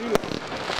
いう。